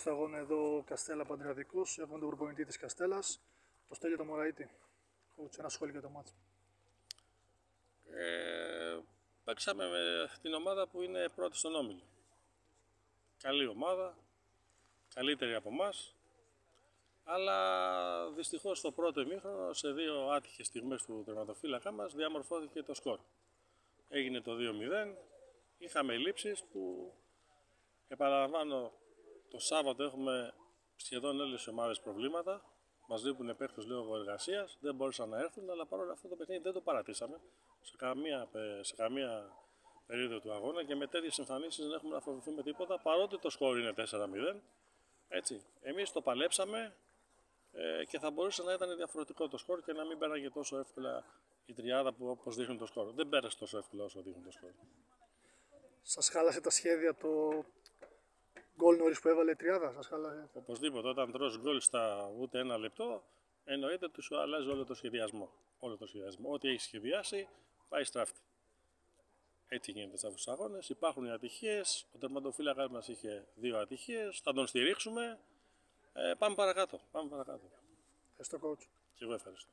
παίξει το αγώνα εδώ Καστέλα Παντριαδικός. Έχουμε τον προπονητή της Καστέλας, το Στέλιο το Μωραήτη. Coach, ένα σχόλιο για το μάτσο. Ε, παίξαμε με την ομάδα που είναι πρώτη στον όμιλο. Καλή ομάδα, καλύτερη από εμάς. Αλλά δυστυχώς στο πρώτο ημίχρονο, σε δύο άτυχες στιγμές του τερματοφύλακα μας, διαμορφώθηκε το σκορ. Έγινε το 2-0, είχαμε λήψεις που, επαναλαμβάνω, το Σάββατο έχουμε σχεδόν όλες οι ομάδες προβλήματα. Μας λείπουν παίχτε λόγω εργασίας, δεν μπόρεσαν να έρθουν, αλλά παρόλα αυτά το παιχνίδι δεν το παρατήσαμε σε καμία, σε καμία περίοδο του αγώνα και με τέτοιες εμφανίσεις δεν έχουμε να φοβηθούμε τίποτα παρότι το σκόρ είναι 4-0. Έτσι. Εμείς το παλέψαμε ε, και θα μπορούσε να ήταν διαφορετικό το σκορ και να μην πέραγε τόσο εύκολα η τριάδα που όπως δείχνει το σκορ. Δεν πέρασε τόσο εύκολα όσο δείχνει το σκορ. Σας χάλασε τα σχέδια το γκολ νωρίς που έβαλε η τριάδα, σας χάλασε. Οπωσδήποτε, όταν τρως γκολ στα ούτε ένα λεπτό, εννοείται ότι σου αλλάζει όλο το σχεδιασμό. Όλο το σχεδιασμό. Ό,τι έχεις σχεδιάσει πάει στράφτη. Έτσι γίνεται σε αυτούς τους αγώνες. Υπάρχουν οι ατυχίες. Ο τερματοφύλακας μας είχε δύο ατυχίες. Θα τον στηρίξουμε. Ε, πάμε παρακάτω. Πάμε παρακάτω. Ευχαριστώ, coach. Και εγώ ευχαριστώ.